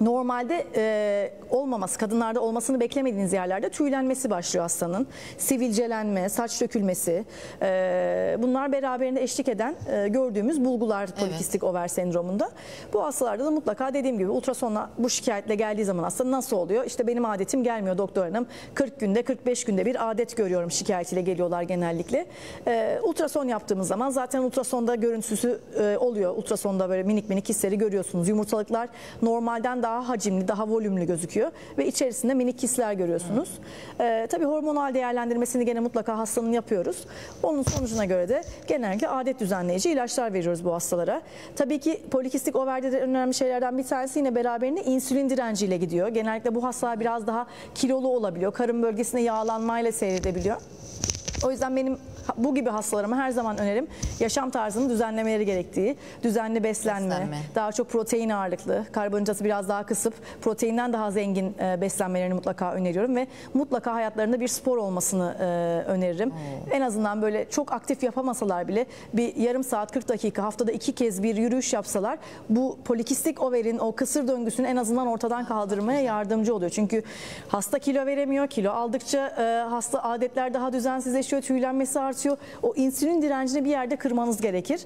Normalde e, olmaması, kadınlarda olmasını beklemediğiniz yerlerde tüylenmesi başlıyor hastanın. Sivilcelenme, saç dökülmesi e, bunlar beraberinde eşlik eden e, gördüğümüz bulgular polikistik over sendromunda. Bu hastalarda da mutlaka dediğim gibi ultrasonla bu şikayetle geldiği zaman hasta nasıl oluyor? İşte benim adetim gelmiyor doktor hanım. 40 günde 45 günde bir adet görüyorum şikayetiyle geliyorlar genellikle. E, ultrason yaptığımız zaman zaten ultrasonda görüntüsü e, oluyor. Ultrasonda böyle minik minik hisleri görüyorsunuz. Yumurtalıklar normalden daha daha hacimli, daha volümlü gözüküyor ve içerisinde minik kisler görüyorsunuz. Ee, tabii hormonal değerlendirmesini gene mutlaka hastanın yapıyoruz. Onun sonucuna göre de genellikle adet düzenleyici ilaçlar veriyoruz bu hastalara. Tabii ki polikistik overde de önemli şeylerden bir tanesi yine beraberinde insülin direnciyle gidiyor. Genellikle bu hastalar biraz daha kilolu olabiliyor. Karın bölgesinde yağlanmayla seyredebiliyor. O yüzden benim bu gibi hastalarıma her zaman önerim yaşam tarzını düzenlemeleri gerektiği, düzenli beslenme, Beslenme. daha çok protein ağırlıklı, karbonhidratı biraz daha kısıp proteinden daha zengin e, beslenmelerini mutlaka öneriyorum ve mutlaka hayatlarında bir spor olmasını e, öneririm. En azından böyle çok aktif yapamasalar bile bir yarım saat 40 dakika haftada iki kez bir yürüyüş yapsalar bu polikistik overin o kısır döngüsünü en azından ortadan kaldırmaya yardımcı oluyor. Çünkü hasta kilo veremiyor. Kilo aldıkça e, hasta adetler daha düzensizleşiyor, tüylenmesi artıyor. O insülin direncini bir yerde kırmanız gerekir.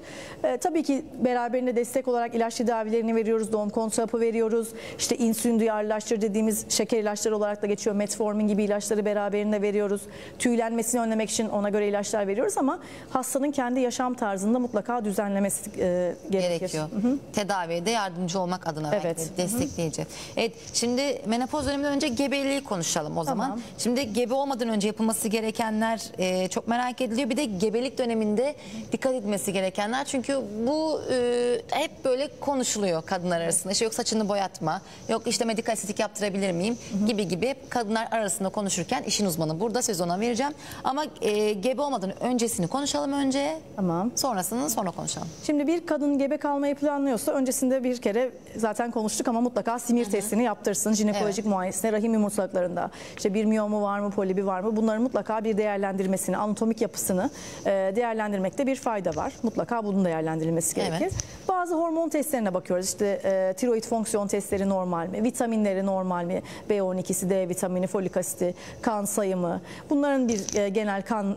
E, tabii ki beraberinde destek olarak ilaç tedavilerini veriyoruz. Doğum kontrol hapı veriyoruz. İşte insülin duyarlılaştırıcı dediğimiz şeker ilaçları olarak da geçiyor. Metformin gibi ilaçları beraberinde veriyoruz. Tüylenmesini önlemek için ona göre ilaçlar veriyoruz ama hastanın kendi yaşam tarzında mutlaka düzenlemesi e, gerekir. gerekiyor. Tedaviye de yardımcı olmak adına belki Evet. de destekleyici. Evet şimdi menopoz döneminden önce gebeliği konuşalım o zaman. Tamam. Şimdi gebe olmadan önce yapılması gerekenler e, çok merak ediliyor. Bir de gebelik döneminde dikkat etmesi gerekenler. Çünkü bu e, hep böyle konuşuluyor kadınlar arasında. İşte yok saçını boyatma, yok işte medikal estetik yaptırabilir miyim gibi gibi hep kadınlar arasında konuşurken işin uzmanı burada söz ona vereceğim. Ama e, gebe olmadan öncesini konuşalım önce. Tamam. Sonrasını sonra konuşalım. Şimdi bir kadın gebe kalmayı planlıyorsa öncesinde bir kere zaten konuştuk ama mutlaka simir testini yaptırsın. Jinekolojik muayenesine rahim yumurtalıklarında işte bir miyomu var mı, polibi var mı bunların mutlaka bir değerlendirmesini, anatomik yapısını e, değerlendirmekte bir fayda var. Mutlaka bunun değerlendirilmesi gerekir. Evet. Bazı hormon testlerine bakıyoruz. İşte e, tiroid fonksiyon testleri normal mi? Vitaminleri normal mi? B12'si, D vitamini, folik asiti, kan sayımı. Bunların bir e, genel kan e,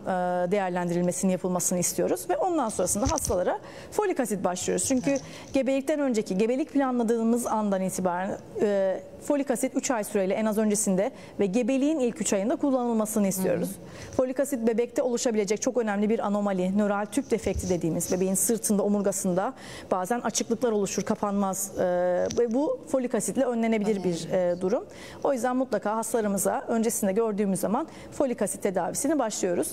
değerlendirilmesini yapılmasını istiyoruz ve ondan sonrasında hastalara folik asit başlıyoruz. Çünkü gebelikten önceki gebelik planladığımız andan itibaren e, folik asit 3 ay süreyle en az öncesinde ve gebeliğin ilk 3 ayında kullanılmasını istiyoruz. Folik asit bebekte oluşabilecek çok önemli bir anomali, nöral tüp defekti dediğimiz bebeğin sırtında, omurgasında bazen açıklıklar oluşur, kapanmaz e, ve bu folik asitle önlenebilir bir e, durum. O yüzden mutlaka hastalarımıza öncesinde gördüğümüz zaman folik asit tedavisini başlıyoruz.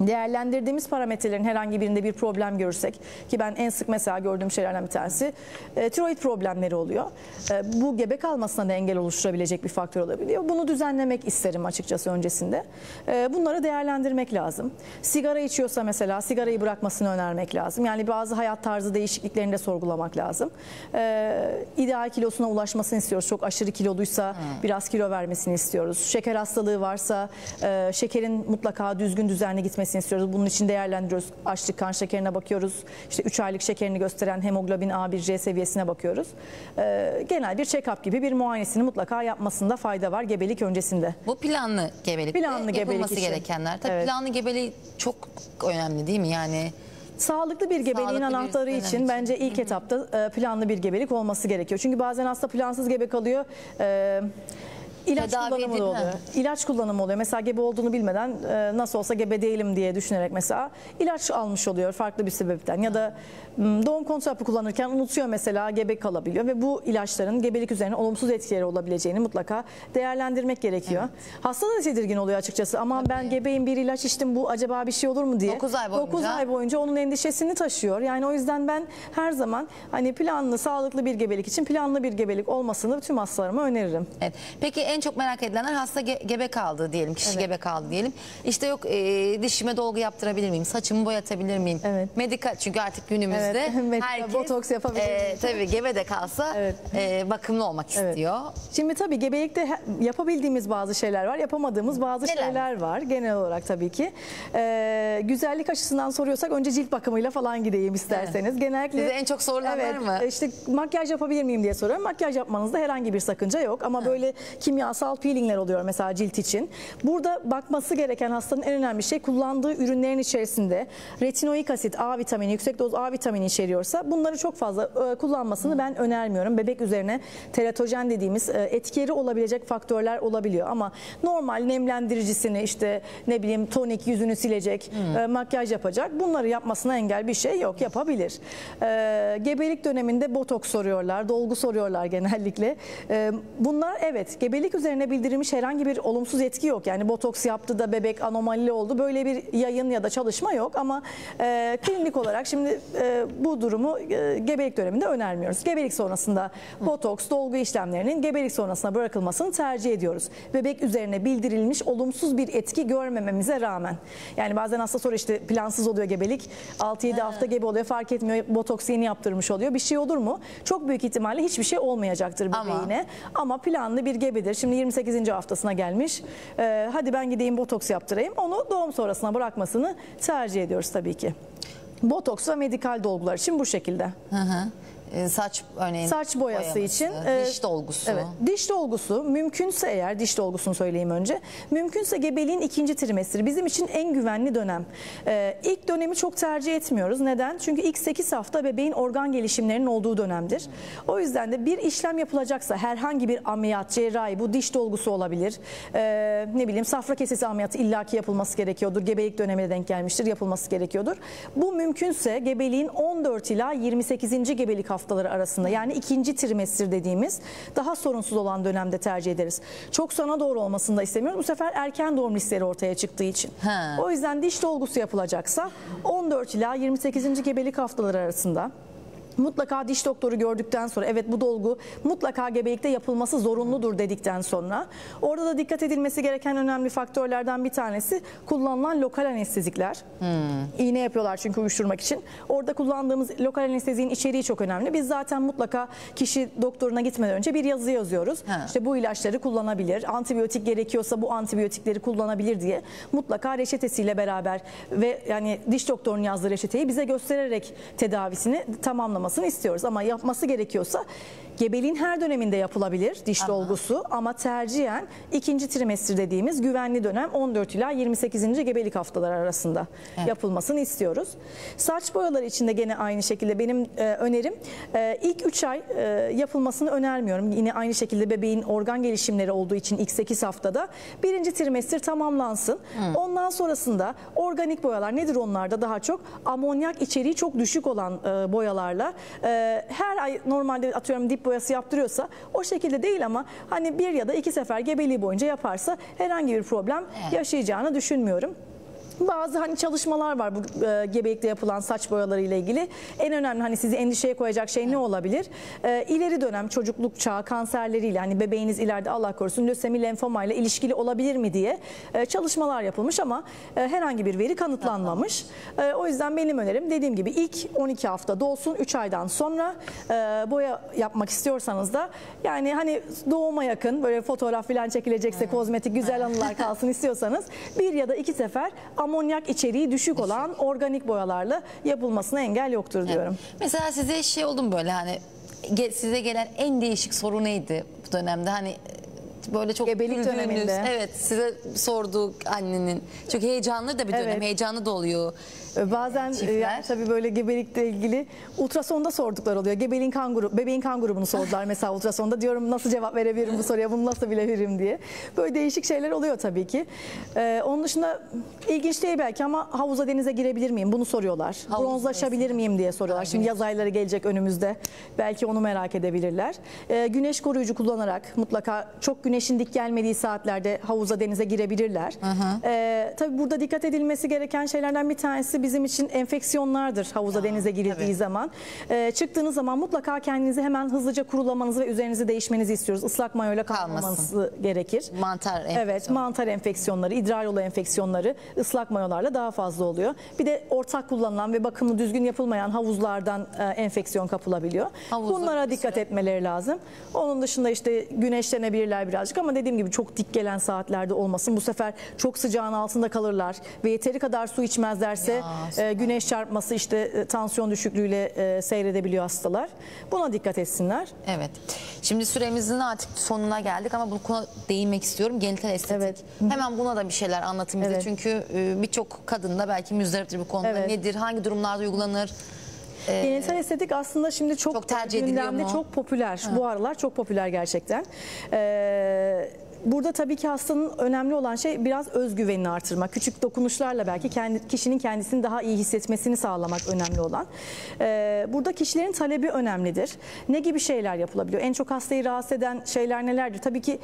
Değerlendirdiğimiz parametrelerin herhangi birinde bir problem görürsek ki ben en sık mesela gördüğüm şeylerden bir tanesi e, tiroid problemleri oluyor. E, bu gebe kalmasına da engel oluşturabilecek bir faktör olabiliyor. Bunu düzenlemek isterim açıkçası öncesinde. E, bunları değerlendirmek lazım. Sigara içiyorsa mesela sigarayı bırakmasını önermek lazım. Yani bazı hayat tarzı değişikliklerini de sorgulamak lazım. E, ideal kilosuna ulaşmasını istiyoruz. Çok aşırı kiloluysa biraz kilo vermesini istiyoruz. Şeker hastalığı varsa e, şekerin mutlaka düzgün düzenli gitmesini istiyoruz. Bunun için değerlendiriyoruz. Açlık kan şekerine bakıyoruz. İşte 3 aylık şekerini gösteren hemoglobin A1C seviyesine bakıyoruz. E, genel bir check-up gibi bir muayenesini mutlaka yapmasında fayda var gebelik öncesinde. Bu planlı gebelik. Planlı gebelik yapılması için. gerekenler. Tabii Evet. planlı gebeliği çok önemli değil mi? Yani Sağlıklı bir gebeliğin Sağlıklı bir anahtarı dönem için için. bence ilk etapta e, planlı bir gebelik olması gerekiyor. Çünkü bazen hasta plansız gebe kalıyor. E, İlaç Tedavi kullanımı edilme. oluyor. İlaç kullanımı oluyor. Mesela gebe olduğunu bilmeden e, nasıl olsa gebe değilim diye düşünerek mesela ilaç almış oluyor farklı bir sebepten. Ya da doğum kontrol hapı kullanırken unutuyor mesela gebe kalabiliyor ve bu ilaçların gebelik üzerine olumsuz etkileri olabileceğini mutlaka değerlendirmek gerekiyor. Hasta da tedirgin oluyor açıkçası. Aman ben gebeyim bir ilaç içtim bu acaba bir şey olur mu diye. Dokuz ay boyunca. Dokuz ay boyunca onun endişesini taşıyor. Yani o yüzden ben her zaman hani planlı, sağlıklı bir gebelik için planlı bir gebelik olmasını tüm hastalarıma öneririm. evet. Peki en çok merak edilenler hasta ge- gebe kaldı diyelim. Kişi gebe kaldı diyelim. İşte yok e, dişime dolgu yaptırabilir miyim? Saçımı boyatabilir miyim? Evet. Medikal çünkü artık günümüzde Evet, [LAUGHS] herkes botoks yapabilir e, tabii gebe de kalsa Evet. e, bakımlı olmak Evet. istiyor. Şimdi tabii gebelikte yapabildiğimiz bazı şeyler var, yapamadığımız bazı Neler? şeyler var genel olarak tabii ki. Ee, güzellik açısından soruyorsak önce cilt bakımıyla falan gideyim isterseniz. Genellikle Size en çok sorulan evet, var mı? İşte makyaj yapabilir miyim diye soruyorum. Makyaj yapmanızda herhangi bir sakınca yok ama böyle kimya kimyasal peelingler oluyor mesela cilt için. Burada bakması gereken hastanın en önemli şey kullandığı ürünlerin içerisinde retinoik asit, A vitamini, yüksek doz A vitamini içeriyorsa bunları çok fazla e, kullanmasını ben önermiyorum. Bebek üzerine teratojen dediğimiz e, etkileri olabilecek faktörler olabiliyor ama normal nemlendiricisini işte ne bileyim tonik yüzünü silecek, e, makyaj yapacak bunları yapmasına engel bir şey yok yapabilir. Gebelik döneminde botoks soruyorlar, dolgu soruyorlar genellikle. Bunlar evet gebelik üzerine bildirilmiş herhangi bir olumsuz etki yok. Yani botoks yaptı da bebek anomalli oldu böyle bir yayın ya da çalışma yok ama e, klinik olarak şimdi e, bu durumu e, gebelik döneminde önermiyoruz. Gebelik sonrasında botoks, dolgu işlemlerinin gebelik sonrasına bırakılmasını tercih ediyoruz. Bebek üzerine bildirilmiş olumsuz bir etki görmememize rağmen. Yani bazen hasta soru işte plansız oluyor gebelik. 6-7 hafta gebe oluyor fark etmiyor. Botoks yeni yaptırmış oluyor. Bir şey olur mu? Çok büyük ihtimalle hiçbir şey olmayacaktır Ama- bebeğine. Ama planlı bir gebedir. Şimdi 28. haftasına gelmiş. Ee, hadi ben gideyim botoks yaptırayım. Onu doğum sonrasına bırakmasını tercih ediyoruz tabii ki. Botoks ve medikal dolgular için bu şekilde. Hı hı. E, saç örneğin Saç boyası boyaması, için e, diş dolgusu. Evet, diş dolgusu mümkünse eğer diş dolgusunu söyleyeyim önce. Mümkünse gebeliğin ikinci trimestri bizim için en güvenli dönem. E, ilk dönemi çok tercih etmiyoruz. Neden? Çünkü ilk 8 hafta bebeğin organ gelişimlerinin olduğu dönemdir. O yüzden de bir işlem yapılacaksa herhangi bir ameliyat, cerrahi bu diş dolgusu olabilir. E, ne bileyim safra kesesi ameliyatı illaki yapılması gerekiyordur. Gebelik dönemine denk gelmiştir yapılması gerekiyordur. Bu mümkünse gebeliğin 14 ila 28. gebelik haftaları arasında yani ikinci trimestr dediğimiz daha sorunsuz olan dönemde tercih ederiz. Çok sona doğru olmasını da istemiyoruz. Bu sefer erken doğum riskleri ortaya çıktığı için. Ha. O yüzden diş dolgusu yapılacaksa 14 ila 28. gebelik haftaları arasında Mutlaka diş doktoru gördükten sonra evet bu dolgu mutlaka gebelikte yapılması zorunludur dedikten sonra orada da dikkat edilmesi gereken önemli faktörlerden bir tanesi kullanılan lokal anestezikler. İğne yapıyorlar çünkü uyuşturmak için. Orada kullandığımız lokal anesteziğin içeriği çok önemli. Biz zaten mutlaka kişi doktoruna gitmeden önce bir yazı yazıyoruz. Ha. İşte bu ilaçları kullanabilir. Antibiyotik gerekiyorsa bu antibiyotikleri kullanabilir diye mutlaka reçetesiyle beraber ve yani diş doktorunun yazdığı reçeteyi bize göstererek tedavisini tamamlamasını istiyoruz. Ama yapması gerekiyorsa gebeliğin her döneminde yapılabilir diş dolgusu ama tercihen ikinci trimestr dediğimiz güvenli dönem 14 ila 28. gebelik haftaları arasında yapılmasını istiyoruz. Saç boyaları için de gene aynı şekilde benim e, önerim e, ilk 3 ay e, yapılmasını önermiyorum. Yine aynı şekilde bebeğin organ gelişimleri olduğu için ilk 8 haftada birinci trimestr tamamlansın. Ondan sonrasında organik boyalar nedir onlarda daha çok amonyak içeriği çok düşük olan e, boyalarla e, her ay normalde atıyorum dip boyası yaptırıyorsa o şekilde değil ama hani bir ya da iki sefer gebeliği boyunca yaparsa herhangi bir problem yaşayacağını düşünmüyorum. Bazı hani çalışmalar var bu e, gebelikte yapılan saç boyaları ile ilgili. En önemli hani sizi endişeye koyacak şey ne olabilir? E, ileri dönem çocukluk çağı kanserleriyle hani bebeğiniz ileride Allah korusun lösemi lenfoma ile ilişkili olabilir mi diye e, çalışmalar yapılmış ama e, herhangi bir veri kanıtlanmamış. E, o yüzden benim önerim dediğim gibi ilk 12 hafta dolsun 3 aydan sonra e, boya yapmak istiyorsanız da yani hani doğuma yakın böyle fotoğraf falan çekilecekse kozmetik güzel anılar kalsın [LAUGHS] istiyorsanız bir ya da iki sefer amonyak içeriği düşük olan organik boyalarla yapılmasına engel yoktur diyorum. Mesela size şey oldu mu böyle hani size gelen en değişik soru neydi bu dönemde hani e, böyle çok Gebelik güldüğünüz, döneminde. evet size sorduğu annenin çok heyecanlı da bir dönem Evet. heyecanlı da oluyor. Ee, Bazen e, Çiftler. yani tabii böyle gebelikle ilgili ultrasonda sorduklar oluyor. Gebeliğin kan grubu, bebeğin kan grubunu sordular [LAUGHS] mesela ultrasonda. Diyorum nasıl cevap verebilirim bu soruya, bunu nasıl bilebilirim diye. Böyle değişik şeyler oluyor tabii ki. Ee, onun dışında ilginç değil belki ama havuza denize girebilir miyim? Bunu soruyorlar. Havuz Bronzlaşabilir miyim diye soruyorlar. Şimdi yaz ayları gelecek önümüzde. Belki onu merak edebilirler. Ee, güneş koruyucu kullanarak mutlaka çok güneşin dik gelmediği saatlerde havuza denize girebilirler. Ee, tabii burada dikkat edilmesi gereken şeylerden bir tanesi bizim için enfeksiyonlardır havuza denize girildiği tabii. zaman. Ee, çıktığınız zaman mutlaka kendinizi hemen hızlıca kurulamanızı ve üzerinizi değişmenizi istiyoruz. Islak mayoyla kalmamanız gerekir. Mantar enfeksiyonu. Evet, mantar enfeksiyonları, idrar yolu enfeksiyonları ıslak mayolarla daha fazla oluyor. Bir de ortak kullanılan ve bakımı düzgün yapılmayan havuzlardan e, enfeksiyon kapılabiliyor. Havuzda Bunlara dikkat etmeleri lazım. Onun dışında işte güneşlenebilirler biraz birazcık ama dediğim gibi çok dik gelen saatlerde olmasın. Bu sefer çok sıcağın altında kalırlar ve yeteri kadar su içmezlerse Ya, e, güneş çarpması işte e, tansiyon düşüklüğüyle e, seyredebiliyor hastalar. Buna dikkat etsinler. Evet. Şimdi süremizin artık sonuna geldik ama bu konu değinmek istiyorum. Genital estetik. Evet. Hemen buna da bir şeyler anlatın bize. Evet. Çünkü e, birçok kadın da belki müzdariptir bu konuda. Evet. Nedir? Hangi durumlarda uygulanır? Genital estetik aslında şimdi çok, Ee, Çok tercih ediliyor gündemde, mu? çok popüler. Bu aralar çok popüler gerçekten. Ee, Burada tabii ki hastanın önemli olan şey biraz özgüvenini artırmak. Küçük dokunuşlarla belki kendi, kişinin kendisini daha iyi hissetmesini sağlamak önemli olan. Ee, burada kişilerin talebi önemlidir. Ne gibi şeyler yapılabiliyor? En çok hastayı rahatsız eden şeyler nelerdir? Tabii ki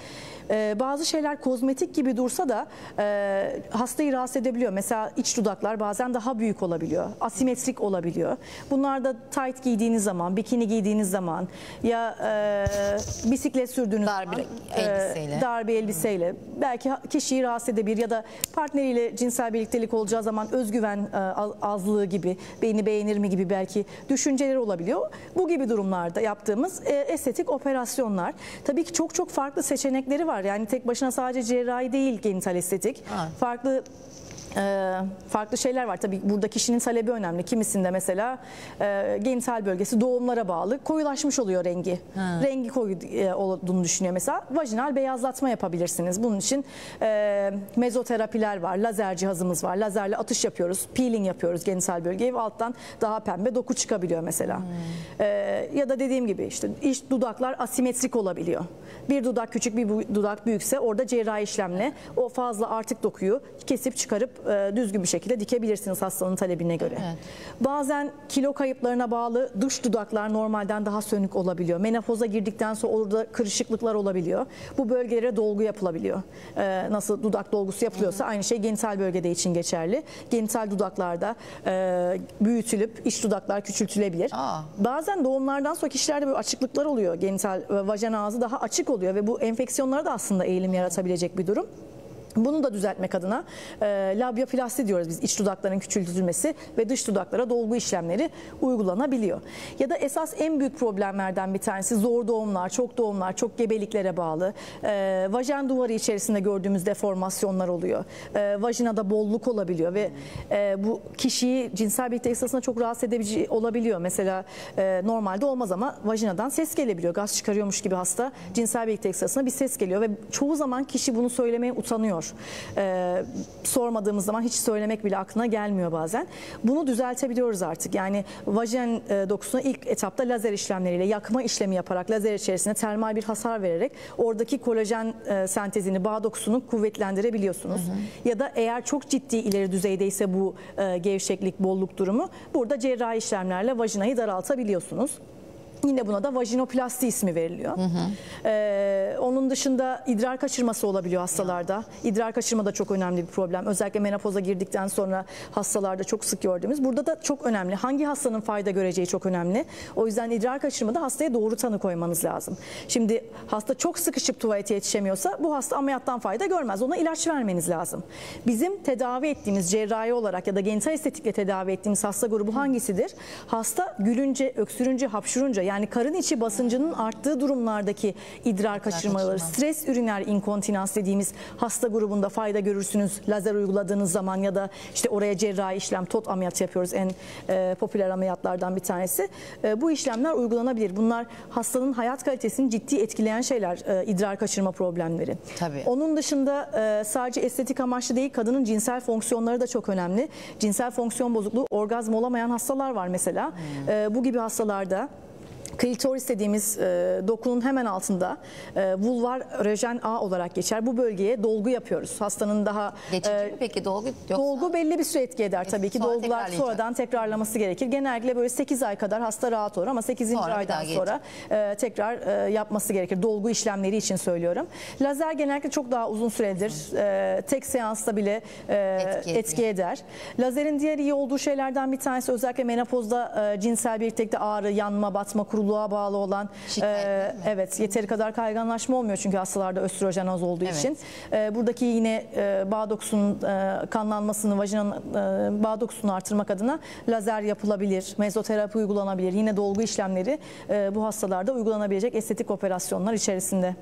e, bazı şeyler kozmetik gibi dursa da e, hastayı rahatsız edebiliyor. Mesela iç dudaklar bazen daha büyük olabiliyor. Asimetrik olabiliyor. Bunlar da tight giydiğiniz zaman, bikini giydiğiniz zaman ya e, bisiklet sürdüğünüz Dar zaman bir elbiseyle. e, dar bir elbiseyle belki kişiyi rahatsız edebilir ya da partneriyle cinsel birliktelik olacağı zaman özgüven e, az- azlığı gibi beni beğenir mi gibi belki düşünceler olabiliyor. Bu gibi durumlarda yaptığımız e, estetik operasyonlar tabii ki çok çok farklı seçenekleri var. Yani tek başına sadece cerrahi değil genital estetik. Ha. Farklı farklı şeyler var. Tabii burada kişinin talebi önemli. Kimisinde mesela e, genital bölgesi doğumlara bağlı koyulaşmış oluyor rengi. Rengi koyu e, olduğunu düşünüyor mesela. Vajinal beyazlatma yapabilirsiniz. Bunun için e, mezoterapiler var. Lazer cihazımız var. Lazerle atış yapıyoruz. Peeling yapıyoruz genital bölgeye ve alttan daha pembe doku çıkabiliyor mesela. E, ya da dediğim gibi işte iç dudaklar asimetrik olabiliyor. Bir dudak küçük bir dudak büyükse orada cerrahi işlemle o fazla artık dokuyu kesip çıkarıp e, düzgün bir şekilde dikebilirsiniz hastanın talebine göre. Bazen kilo kayıplarına bağlı dış dudaklar normalden daha sönük olabiliyor. Menopoza girdikten sonra orada kırışıklıklar olabiliyor. Bu bölgelere dolgu yapılabiliyor. E, nasıl dudak dolgusu yapılıyorsa aynı şey genital bölgede için geçerli. Genital dudaklarda e, büyütülüp iç dudaklar küçültülebilir. Aa. Bazen doğumlardan sonra kişilerde böyle açıklıklar oluyor. Genital ve vajena ağzı daha açık oluyor ve bu enfeksiyonlara da aslında eğilim yaratabilecek bir durum. Bunu da düzeltmek adına e, labiaplasti diyoruz biz iç dudakların küçültülmesi ve dış dudaklara dolgu işlemleri uygulanabiliyor. Ya da esas en büyük problemlerden bir tanesi zor doğumlar, çok doğumlar, çok gebeliklere bağlı. E, vajen duvarı içerisinde gördüğümüz deformasyonlar oluyor. E, vajinada bolluk olabiliyor ve e, bu kişiyi cinsel birlikte esasında çok rahatsız edici olabiliyor. Mesela e, normalde olmaz ama vajinadan ses gelebiliyor. Gaz çıkarıyormuş gibi hasta cinsel birlikte esasında bir ses geliyor ve çoğu zaman kişi bunu söylemeye utanıyor. E, sormadığımız zaman hiç söylemek bile aklına gelmiyor bazen. Bunu düzeltebiliyoruz artık. Yani vajen e, dokusuna ilk etapta lazer işlemleriyle yakma işlemi yaparak lazer içerisine termal bir hasar vererek oradaki kolajen e, sentezini, bağ dokusunu kuvvetlendirebiliyorsunuz. Ya da eğer çok ciddi ileri düzeydeyse bu e, gevşeklik, bolluk durumu burada cerrahi işlemlerle vajinayı daraltabiliyorsunuz. Yine buna da vajinoplasti ismi veriliyor. Ee, onun dışında idrar kaçırması olabiliyor hastalarda. İdrar kaçırma da çok önemli bir problem. Özellikle menopoza girdikten sonra hastalarda çok sık gördüğümüz. Burada da çok önemli. Hangi hastanın fayda göreceği çok önemli. O yüzden idrar kaçırmada hastaya doğru tanı koymanız lazım. Şimdi hasta çok sıkışıp tuvalete yetişemiyorsa bu hasta ameliyattan fayda görmez. Ona ilaç vermeniz lazım. Bizim tedavi ettiğimiz cerrahi olarak ya da genital estetikle tedavi ettiğimiz hasta grubu hangisidir? Hasta gülünce, öksürünce, hapşurunca yani karın içi basıncının arttığı durumlardaki idrar kaçırmaları, kaçırma. stres üriner inkontinans dediğimiz hasta grubunda fayda görürsünüz lazer uyguladığınız zaman ya da işte oraya cerrahi işlem tot ameliyatı yapıyoruz en e, popüler ameliyatlardan bir tanesi. E, bu işlemler uygulanabilir. Bunlar hastanın hayat kalitesini ciddi etkileyen şeyler e, idrar kaçırma problemleri. Tabii. Onun dışında e, sadece estetik amaçlı değil kadının cinsel fonksiyonları da çok önemli. Cinsel fonksiyon bozukluğu orgazm olamayan hastalar var mesela. E, bu gibi hastalarda Klitoris dediğimiz e, dokunun hemen altında e, vulvar erojen ağ olarak geçer. Bu bölgeye dolgu yapıyoruz. Hastanın daha Geçici e, mi peki dolgu? Yoksa... Dolgu belli bir süre etki eder tabii ki. Sonra Dolgular sonradan tekrarlaması gerekir. Genellikle böyle 8 ay kadar hasta rahat olur ama 8. Sonra aydan sonra e, tekrar e, yapması gerekir. Dolgu işlemleri için söylüyorum. Lazer genellikle çok daha uzun süredir. E, tek seansta bile e, Etki etki eder. Lazerin diğer iyi olduğu şeylerden bir tanesi özellikle menopozda e, cinsel birliktelikte ağrı, yanma, batma, kuruluk çocukluluğa bağlı olan e, evet yeteri kadar kayganlaşma olmuyor çünkü hastalarda östrojen az olduğu Evet. için. E, buradaki yine e, bağ dokusunun e, kanlanmasını, vajinanın e, bağ dokusunu artırmak adına lazer yapılabilir, mezoterapi uygulanabilir. Yine dolgu işlemleri e, bu hastalarda uygulanabilecek estetik operasyonlar içerisinde.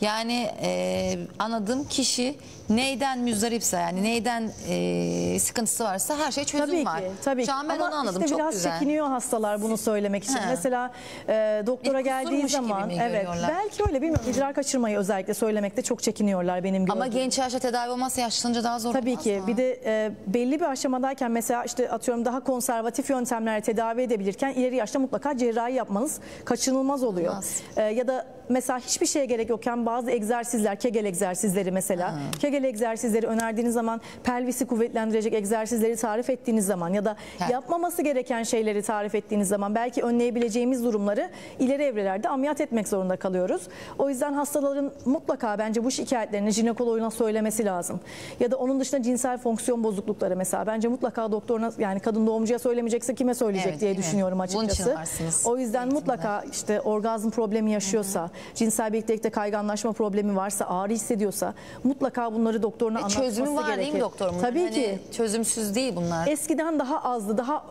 Yani e, anladığım kişi neyden müzdaripse yani neyden e, sıkıntısı varsa her şey çözüm Tabii var. ki, tabii. Şu an ben Ama onu anladım. işte Çok biraz güzel. çekiniyor hastalar bunu söylemek için. Ha. Mesela e, doktora geldiği zaman evet belki öyle bilmiyorum. İdrar kaçırmayı özellikle söylemekte çok çekiniyorlar benim Ama gördüğüm. genç yaşta tedavi olmazsa yaşlanınca daha zor Tabii ki. mı? Bir de e, belli bir aşamadayken mesela işte atıyorum daha konservatif yöntemlerle tedavi edebilirken ileri yaşta mutlaka cerrahi yapmanız kaçınılmaz oluyor. E, ya da mesela hiçbir şeye gerek yokken bazı egzersizler, Kegel egzersizleri mesela. Kegel egzersizleri önerdiğiniz zaman pelvisi kuvvetlendirecek egzersizleri tarif ettiğiniz zaman ya da Evet. yapmaması gereken şeyleri tarif ettiğiniz zaman belki önleyebileceğimiz durumları ileri evrelerde ameliyat etmek zorunda kalıyoruz. O yüzden hastaların mutlaka bence bu şikayetlerini jinekoloğuna söylemesi lazım. Ya da onun dışında cinsel fonksiyon bozuklukları mesela bence mutlaka doktoruna yani kadın doğumcuya söylemeyecekse kime söyleyecek Evet, diye düşünüyorum açıkçası. O yüzden eğitimde. mutlaka işte orgazm problemi yaşıyorsa, cinsel birliktelikte kayganlaşma problemi varsa, ağrı hissediyorsa mutlaka bunları doktoruna E, anlatması çözümü var gerekir. değil mi doktor? bunun? Tabii Hani ki. Çözümsüz değil bunlar. Eskiden daha azdı, daha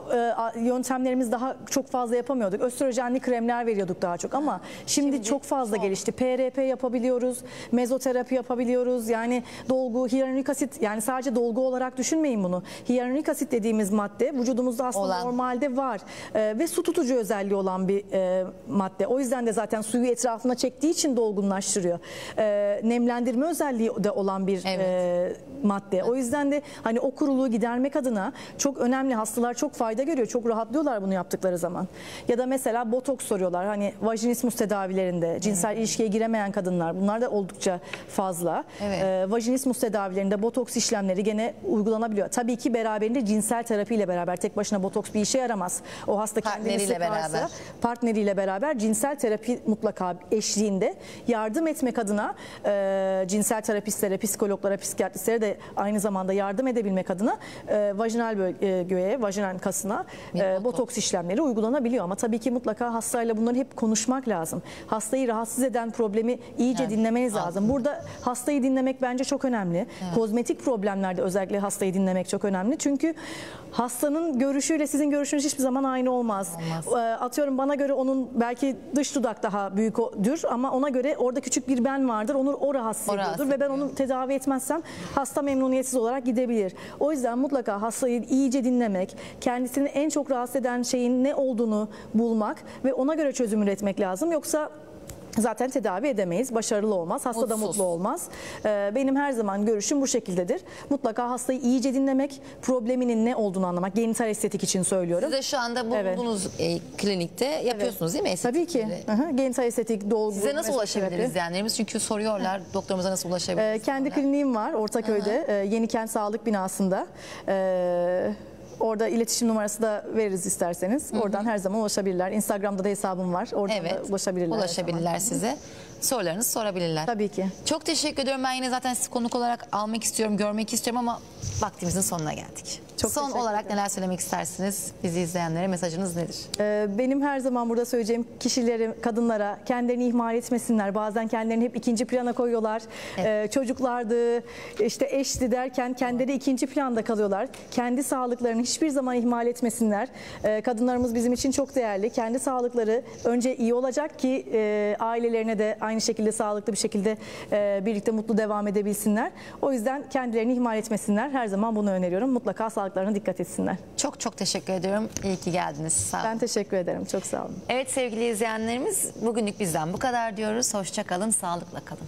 e, yöntemlerimiz daha çok fazla yapamıyorduk. Östrojenli kremler veriyorduk daha çok ama şimdi, çok fazla gelişti. PRP yapabiliyoruz, mezoterapi yapabiliyoruz. Yani dolgu, hyaluronik asit yani sadece dolgu olarak düşünmeyin bunu. Hyaluronik asit dediğimiz madde vücudumuzda aslında Olan. normalde var E, ve su tutucu özelliği olan bir e, madde. O yüzden de zaten suyu etrafına çektiği için dolgunlaştırıyor. E, nemlendirme özelliği de olan bir Evet. e, madde. O yüzden de hani o kuruluğu gidermek adına çok önemli. Hastalar çok fayda görüyor. Çok rahatlıyorlar bunu yaptıkları zaman. Ya da mesela botoks soruyorlar. Hani vajinismus tedavilerinde cinsel ilişkiye giremeyen kadınlar bunlar da oldukça fazla. Evet. Ee, vajinismus tedavilerinde botoks işlemleri gene uygulanabiliyor. Tabii ki beraberinde cinsel terapiyle beraber tek başına botoks bir işe yaramaz. O hasta kendini sıkarsa beraber. partneriyle beraber cinsel terapi mutlaka eşliğinde yardım etmek adına e, cinsel terapistlere, psikologlara, psikiyatristlere de aynı zamanda yardım edebilmek adına e, vajinal bölgeye, vajinal kasına e, botoks. işlemleri uygulanabiliyor. Ama tabii ki mutlaka hastayla bunları hep konuşmak lazım. Hastayı rahatsız eden problemi iyice Yani dinlemeniz lazım. Burada hastayı dinlemek bence çok önemli. Kozmetik problemlerde özellikle hastayı dinlemek çok önemli. Çünkü hastanın görüşüyle sizin görüşünüz hiçbir zaman aynı olmaz. Olmaz. Ee, Atıyorum bana göre onun belki dış dudak daha büyüktür ama ona göre orada küçük bir ben vardır. Onu o rahatsız ediyordur ve ben onu tedavi etmezsem hasta memnuniyetsiz olarak gidebilir. O yüzden mutlaka hastayı iyice dinlemek, kendisini en çok rahatsız eden şeyin ne olduğunu bulmak ve ona göre çözüm üretmek lazım. Yoksa Zaten tedavi edemeyiz, başarılı olmaz, hasta da mutlu olmaz. Ee, Benim her zaman görüşüm bu şekildedir. Mutlaka hastayı iyice dinlemek, probleminin ne olduğunu anlamak, genital estetik için söylüyorum. Siz de şu anda Evet. bulunduğunuz e, klinikte yapıyorsunuz değil mi? Tabii ki. Hı hı. Genital estetik, dolgu, Size nasıl ulaşabiliriz izleyenlerimiz? Çünkü soruyorlar doktorumuza nasıl ulaşabiliriz? Ee, kendi diyorlar. kliniğim var Ortaköy'de, e, Yenikent Sağlık Binası'nda. Ee, Orada iletişim numarası da veririz isterseniz. Oradan her zaman ulaşabilirler. Instagram'da da hesabım var. Oradan da Evet. ulaşabilirler. her Ulaşabilirler size. Sorularınızı sorabilirler. Tabii ki. Çok teşekkür ediyorum. Ben yine zaten sizi konuk olarak almak istiyorum, görmek istiyorum ama vaktimizin sonuna geldik. Çok Son olarak neler söylemek istersiniz? Bizi izleyenlere mesajınız nedir? Ee, Benim her zaman burada söyleyeceğim kişileri, kadınlara kendilerini ihmal etmesinler. Bazen kendilerini hep ikinci plana koyuyorlar. Ee, Çocuklardı, işte eşti derken kendileri ikinci planda kalıyorlar. Kendi sağlıklarını hiçbir zaman ihmal etmesinler. Ee, Kadınlarımız bizim için çok değerli. Kendi sağlıkları önce iyi olacak ki e, ailelerine de aynı şekilde sağlıklı bir şekilde e, birlikte mutlu devam edebilsinler. O yüzden kendilerini ihmal etmesinler. Her zaman bunu öneriyorum. Mutlaka sağlıklarına dikkat etsinler. Çok çok teşekkür ediyorum. İyi ki geldiniz. Sağ olun. Ben teşekkür ederim. Çok sağ olun. Evet sevgili izleyenlerimiz bugünlük bizden bu kadar diyoruz. Hoşça kalın, sağlıkla kalın.